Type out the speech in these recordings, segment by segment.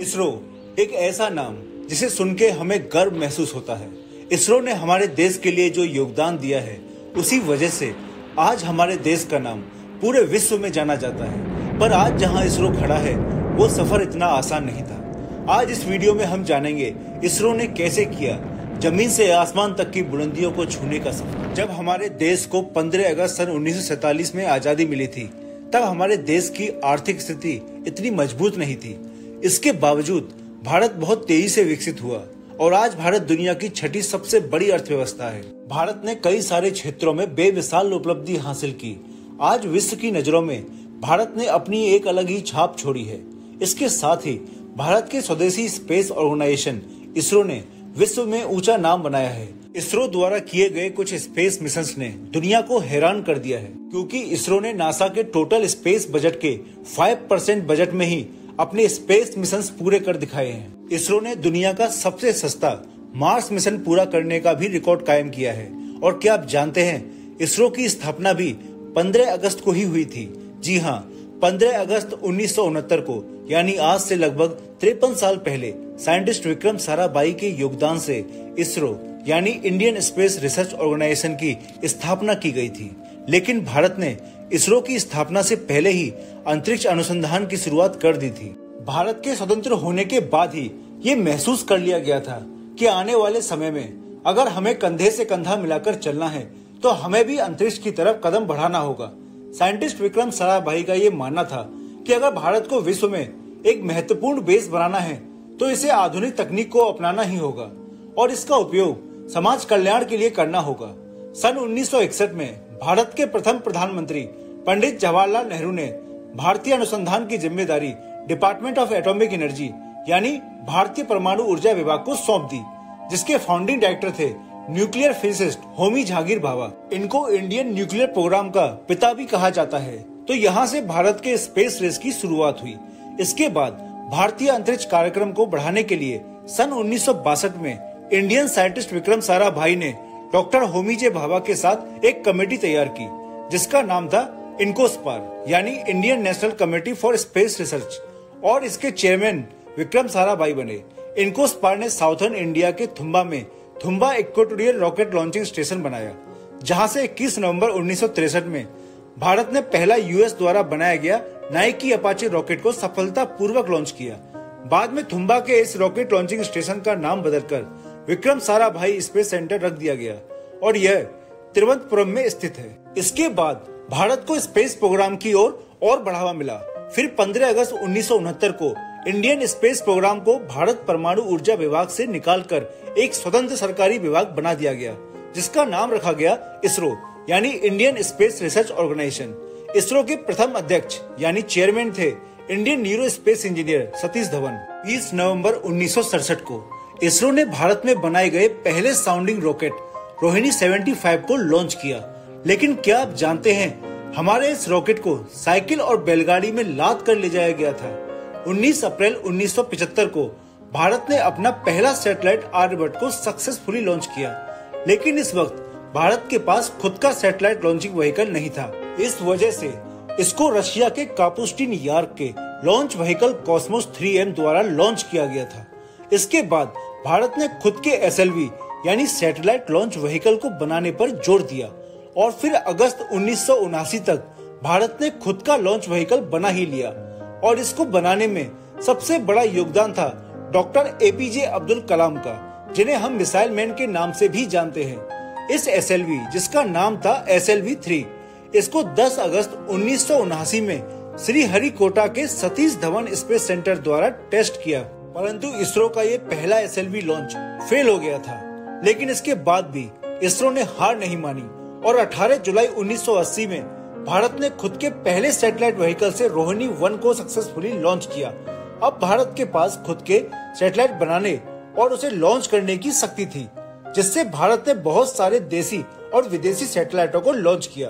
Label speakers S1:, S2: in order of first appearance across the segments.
S1: इसरो एक ऐसा नाम जिसे सुन के हमें गर्व महसूस होता है। इसरो ने हमारे देश के लिए जो योगदान दिया है, उसी वजह से आज हमारे देश का नाम पूरे विश्व में जाना जाता है। पर आज जहाँ इसरो खड़ा है, वो सफ़र इतना आसान नहीं था। आज इस वीडियो में हम जानेंगे इसरो ने कैसे किया ज़मीन से आसमान तक की बुलंदियों को छूने का सफ़र। जब हमारे देश को 15 अगस्त सन उन्नीस में आज़ादी मिली थी, तब हमारे देश की आर्थिक स्थिति इतनी मज़बूत नहीं थी। इसके बावजूद भारत बहुत तेज़ी से विकसित हुआ और आज भारत दुनिया की छठी सबसे बड़ी अर्थव्यवस्था है। भारत ने कई सारे क्षेत्रों में बेमिसाल उपलब्धि हासिल की। आज विश्व की नज़रों में भारत ने अपनी एक अलग ही छाप छोड़ी है। इसके साथ ही भारत के स्वदेशी स्पेस ऑर्गेनाइजेशन इसरो ने विश्व में ऊँचा नाम बनाया है। इसरो द्वारा किए गए कुछ स्पेस मिशन ने दुनिया को हैरान कर दिया है, क्योंकि इसरो ने नासा के टोटल स्पेस बजट के 5 परसेंट बजट में ही अपने स्पेस मिशन पूरे कर दिखाए हैं। इसरो ने दुनिया का सबसे सस्ता मार्स मिशन पूरा करने का भी रिकॉर्ड कायम किया है। और क्या आप जानते हैं, इसरो की स्थापना भी 15 अगस्त को ही हुई थी। जी हाँ 15 अगस्त उन्नीस सौ उनहत्तर को, यानी आज से लगभग तिरपन साल पहले, साइंटिस्ट विक्रम साराभाई के योगदान से इसरो, यानी इंडियन स्पेस रिसर्च ऑर्गेनाइजेशन की स्थापना की गई थी। लेकिन भारत ने इसरो की स्थापना से पहले ही अंतरिक्ष अनुसंधान की शुरुआत कर दी थी। भारत के स्वतंत्र होने के बाद ही ये महसूस कर लिया गया था कि आने वाले समय में अगर हमें कंधे से कंधा मिलाकर चलना है तो हमें भी अंतरिक्ष की तरफ़ कदम बढ़ाना होगा। साइंटिस्ट विक्रम साराभाई का ये मानना था कि अगर भारत को विश्व में एक महत्वपूर्ण बेस बनाना है तो इसे आधुनिक तकनीक को अपनाना ही होगा और इसका उपयोग समाज कल्याण के लिए करना होगा। सन 1961 में भारत के प्रथम प्रधानमंत्री पंडित जवाहरलाल नेहरू ने भारतीय अनुसंधान की ज़िम्मेदारी डिपार्टमेंट ऑफ़ एटॉमिक एनर्जी, यानी भारतीय परमाणु ऊर्जा विभाग को सौंप दी, जिसके फाउंडिंग डायरेक्टर थे न्यूक्लियर फिजिसिस्ट होमी जहांगीर भाभा इनको इंडियन न्यूक्लियर प्रोग्राम का पिता भी कहा जाता है। तो यहाँ से भारत के स्पेस रेस की शुरुआत हुई। इसके बाद भारतीय अंतरिक्ष कार्यक्रम को बढ़ाने के लिए सन उन्नीस सौ बासठ में इंडियन साइंटिस्ट विक्रम सारा भाई ने डॉक्टर होमीजे भाभा के साथ एक कमेटी तैयार की, जिसका नाम था इनकोस्पार, यानी Indian National Committee for Space Research. और इसके चेयरमैन विक्रम सारा भाई बने। इनकोस्पार ने साउथर्न इंडिया के थुम्बा में Thumba Equatorial Rocket Launching Station बनाया, जहाँ से 21 नवंबर उन्नीस में भारत ने पहला यूएस द्वारा बनाया गया नाइकी अपाचे रॉकेट को सफलता पूर्वक लॉन्च किया। बाद में थुम्बा के इस रॉकेट लॉन्चिंग स्टेशन का नाम बदलकर विक्रम सारा भाई स्पेस सेंटर रख दिया गया। और यह तिरुवनंतपुरम में स्थित है। इसके बाद भारत को स्पेस प्रोग्राम की ओर और, और बढ़ावा मिला। फिर 15 अगस्त उन्नीस सौ उनहत्तर को इंडियन स्पेस प्रोग्राम को भारत परमाणु ऊर्जा विभाग से निकालकर एक स्वतंत्र सरकारी विभाग बना दिया गया जिसका नाम रखा गया इसरो यानी Indian Space Research Organisation. ISRO के प्रथम अध्यक्ष यानी चेयरमैन थे Indian neuro space engineer Satish Dhawan 20 नवंबर उन्नीस सौ सड़सठ को। इसरो ने भारत में बनाए गए पहले साउंडिंग रॉकेट रोहिणी 75 को लॉन्च किया। लेकिन क्या आप जानते हैं, हमारे इस रॉकेट को साइकिल और बैलगाड़ी में लाद कर ले जाया गया था। 19 अप्रैल 1975 को भारत ने अपना पहला सैटेलाइट आर्यभट्ट को सक्सेसफुली लॉन्च किया। लेकिन इस वक्त भारत के पास खुद का सैटेलाइट लॉन्चिंग व्हीकल नहीं था। इस वजह से इसको रशिया के कापुस्टिन यार्क के लॉन्च व्हीकल कॉस्मोस 3M द्वारा लॉन्च किया गया था। इसके बाद भारत ने खुद के एसएलवी यानी सैटेलाइट लॉन्च व्हीकल को बनाने पर ज़ोर दिया। और फिर अगस्त उन्नीस सौ उनासी तक भारत ने खुद का लॉन्च व्हीकल बना ही लिया। और इसको बनाने में सबसे बड़ा योगदान था डॉक्टर एपीजे अब्दुल कलाम का, जिन्हें हम मिसाइल मैन के नाम से भी जानते हैं। इस एसएलवी जिसका नाम था एस एल थ्री इसको 10 अगस्त उन्नीस सौ उनासी में श्री हरिकोटा के सतीश धवन स्पेस सेंटर द्वारा टेस्ट किया। परंतु इसरो का ये पहला एसएलवी लॉन्च फेल हो गया था। लेकिन इसके बाद भी इसरो ने हार नहीं मानी और 18 जुलाई 1980 में भारत ने खुद के पहले सैटेलाइट व्हीकल से रोहिणी वन को सक्सेसफुली लॉन्च किया। अब भारत के पास खुद के सैटेलाइट बनाने और उसे लॉन्च करने की शक्ति थी, जिससे भारत ने बहुत सारे देसी और विदेशी सैटेलाइटों को लॉन्च किया।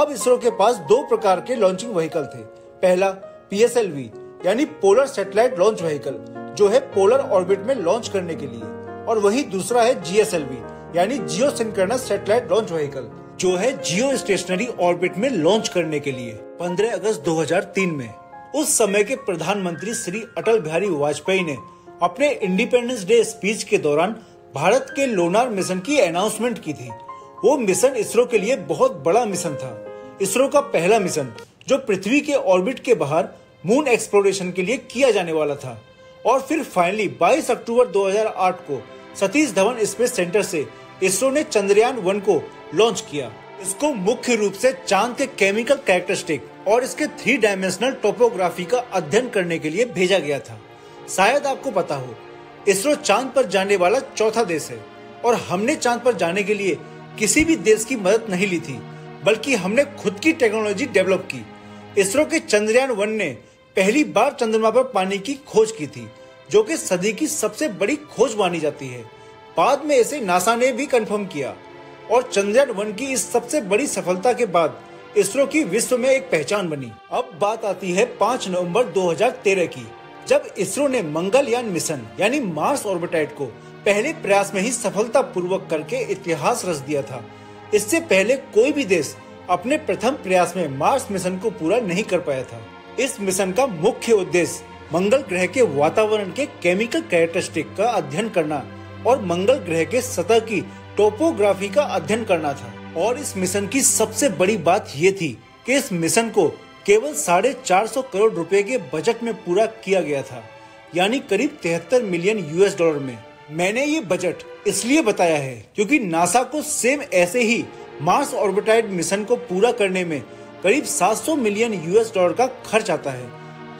S1: अब इसरो के पास दो प्रकार के लॉन्चिंग व्हीकल थे। पहला पी यानी पोलर सैटेलाइट लॉन्च व्हीकल जो है पोलर ऑर्बिट में लॉन्च करने के लिए। और वही दूसरा है जीएसएलवी यानी geosynchronous satellite launch vehicle, जो है जियो स्टेशनरी ऑर्बिट में लॉन्च करने के लिए। 15 अगस्त 2003 में, उस समय के प्रधानमंत्री श्री अटल बिहारी वाजपेयी ने अपने इंडिपेंडेंस डे स्पीच के दौरान भारत के लोनार मिशन की अनाउंसमेंट की थी। वो मिशन इसरो के लिए बहुत बड़ा मिशन था। इसरो का पहला मिशन, जो पृथ्वी के ऑर्बिट के बाहर मून एक्सप्लोरेशन के लिए किया जाने वाला था। और फिर फाइनली 22 अक्टूबर 2008 को सतीश धवन स्पेस सेंटर से इसरो ने चंद्रयान वन को लॉन्च किया। इसको मुख्य रूप से चाँद के केमिकल कैरेक्टरिस्टिक और इसके थ्री डायमेंशनल टोपोग्राफी का अध्ययन करने के लिए भेजा गया था। शायद आपको पता हो, इसरो चाँद पर जाने वाला चौथा देश है और हमने चाँद पर जाने के लिए किसी भी देश की मदद नहीं ली थी, बल्कि हमने खुद की टेक्नोलॉजी डेवलप की। इसरो के चंद्रयान वन ने पहली बार चंद्रमा पर पानी की खोज की थी, जो कि सदी की सबसे बड़ी खोज मानी जाती है। बाद में इसे नासा ने भी कंफर्म किया। और चंद्रयान वन की इस सबसे बड़ी सफलता के बाद इसरो की विश्व में एक पहचान बनी। अब बात आती है 5 नवंबर 2013 की, जब इसरो ने मंगलयान मिशन, यानी मार्स ऑर्बिटाइड को पहले प्रयास में ही सफलता पूर्वक करके इतिहास रच दिया था। इससे पहले कोई भी देश अपने प्रथम प्रयास में मार्स मिशन को पूरा नहीं कर पाया था। इस मिशन का मुख्य उद्देश्य मंगल ग्रह के वातावरण के केमिकल कैरेक्टरिस्टिक का अध्ययन करना और मंगल ग्रह के सतह की टोपोग्राफी का अध्ययन करना था। और इस मिशन की सबसे बड़ी बात ये थी कि इस मिशन को केवल साढ़े चार सौ करोड़ रुपए के बजट में पूरा किया गया था, यानी करीब तिहत्तर मिलियन यूएस डॉलर में। मैंने ये बजट इसलिए बताया है क्योंकि नासा को सेम ऐसे ही मार्स ऑर्बिटाइड मिशन को पूरा करने में करीब 700 मिलियन यूएस डॉलर का खर्च आता है।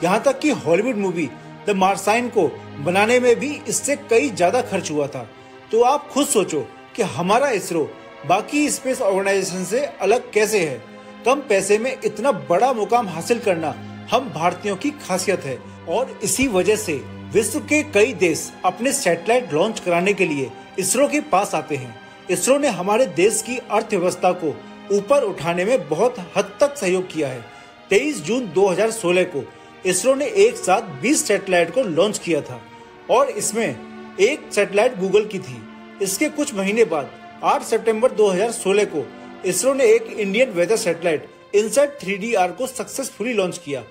S1: यहाँ तक कि हॉलीवुड मूवी द मार्साइन को बनाने में भी इससे कई ज़्यादा खर्च हुआ था। तो आप खुद सोचो कि हमारा इसरो बाकी स्पेस ऑर्गेनाइजेशन से अलग कैसे है। कम पैसे में इतना बड़ा मुकाम हासिल करना हम भारतीयों की खासियत है और इसी वजह से विश्व के कई देश अपने सैटेलाइट लॉन्च कराने के लिए इसरो के पास आते हैं। इसरो ने हमारे देश की अर्थव्यवस्था को ऊपर उठाने में बहुत हद तक सहयोग किया है। 23 जून 2016 को इसरो ने एक साथ 20 सैटेलाइट को लॉन्च किया था और इसमें एक सैटेलाइट गूगल की थी। इसके कुछ महीने बाद 8 सितंबर 2016 को इसरो ने एक Indian weather satellite INSAT three को सक्सेसफुली लॉन्च किया।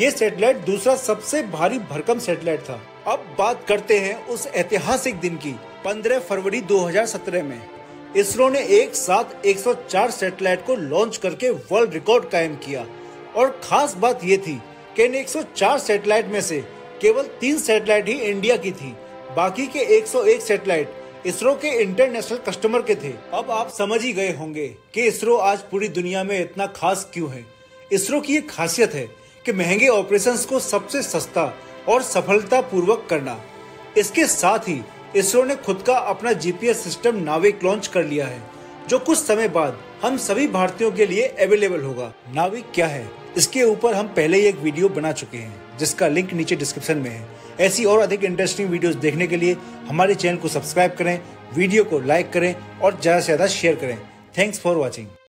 S1: ये सैटेलाइट दूसरा सबसे भारी भरकम सैटेलाइट था। अब बात करते हैं उस ऐतिहासिक दिन की 15 फरवरी 2017 में। इसरो ने एक साथ 104 सैटेलाइट को लॉन्च करके वर्ल्ड रिकॉर्ड कायम किया। और खास बात ये थी कि इन 104 सैटेलाइट में से केवल तीन सैटेलाइट ही इंडिया की थी। बाकी के 101 सैटेलाइट इसरो के इंटरनेशनल कस्टमर के थे। अब आप समझ ही गए होंगे कि इसरो आज पूरी दुनिया में इतना खास क्यों है। इसरो की एक खासियत है कि महँगे ऑपरेशंस को सबसे सस्ता और सफलता पूर्वक करना। इसके साथ ही इसरो ने खुद का अपना जीपीएस सिस्टम नाविक लॉन्च कर लिया है, जो कुछ समय बाद हम सभी भारतीयों के लिए अवेलेबल होगा। नाविक क्या है? इसके ऊपर हम पहले ही एक वीडियो बना चुके हैं, जिसका लिंक नीचे डिस्क्रिप्शन में है। ऐसी और अधिक इंटरेस्टिंग वीडियोस देखने के लिए हमारे चैनल को सब्सक्राइब करें वीडियो को लाइक करें और ज़्यादा से ज़्यादा शेयर करें। Thanks for watching